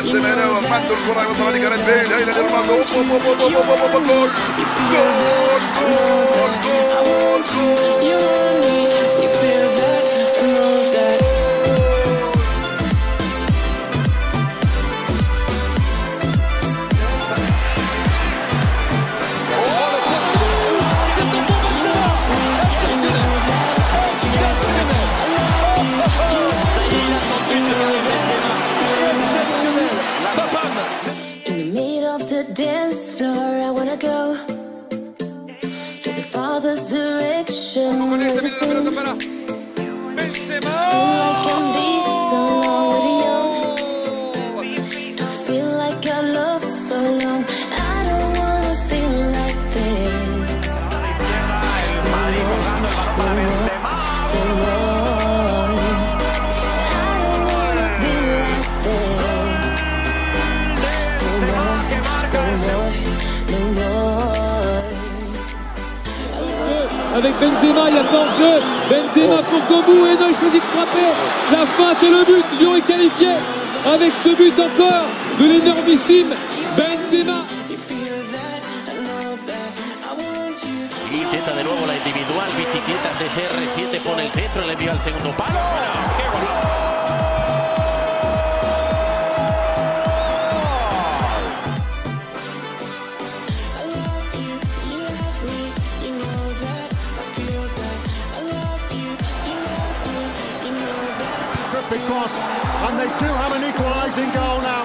Benzema manda il coraggio tra di Gareth Bale, Eiler Armando, gol, gol, gol, gol, gol, gol, gol, dance floor I wanna go To the father's direction I feel like I'm feel like so long I don't wanna feel like this avec Benzema, il n'y a pas en jeu. Benzema oh. pour Gomou et il choisit de frapper. La feinte et le but, Lyon est qualifié avec ce but encore de l'énormissime Benzema. Intenta de nuevo la individual, Vitiquita de CR7 pone el centro, le envía al segundo palo. ¡Qué golazo! and they do have an equalising goal now.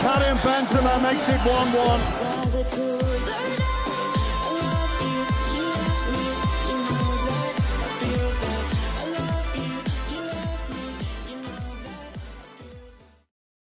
Karim Benzema makes it 1-1.